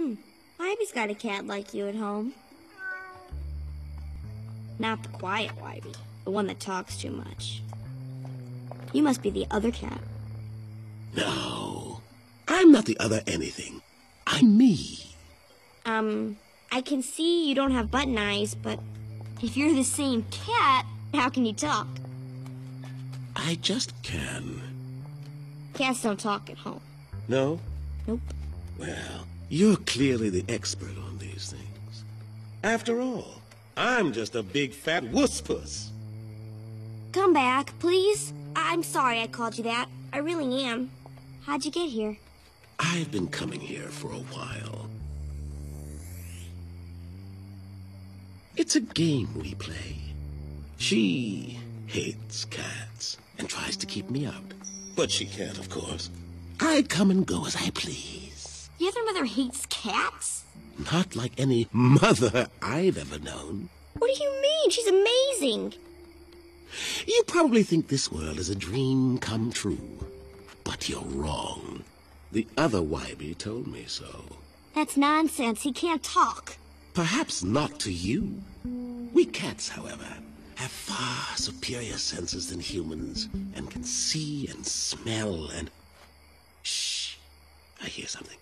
Wybie's got a cat like you at home. Not the quiet Ivy, the one that talks too much. You must be the other cat. No, I'm not the other anything. I'm me. Um, I can see you don't have button eyes, but if you're the same cat, how can you talk? I just can. Cats don't talk at home. No? Nope. Well, you're clearly the expert on these things. After all, I'm just a big fat wuss puss. Come back, please. I'm sorry I called you that. I really am. How'd you get here? I've been coming here for a while. It's a game we play. She hates cats and tries to keep me out. But she can't, of course. I come and go as I please. Your other mother hates cats? Not like any mother I've ever known. What do you mean? She's amazing. You probably think this world is a dream come true. But you're wrong. The other Wybie told me so. That's nonsense. He can't talk. Perhaps not to you. We cats, however, have far superior senses than humans and can see and smell and. Shh! I hear something.